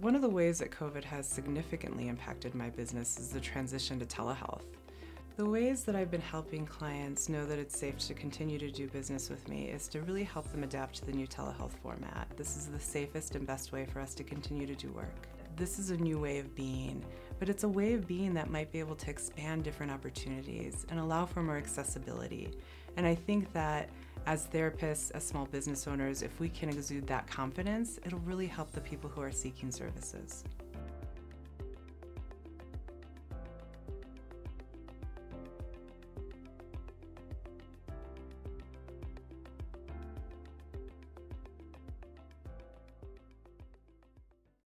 One of the ways that COVID has significantly impacted my business is the transition to telehealth. The ways that I've been helping clients know that it's safe to continue to do business with me is to really help them adapt to the new telehealth format. This is the safest and best way for us to continue to do work. This is a new way of being, but it's a way of being that might be able to expand different opportunities and allow for more accessibility. And I think that as therapists, as small business owners, if we can exude that confidence, it'll really help the people who are seeking services.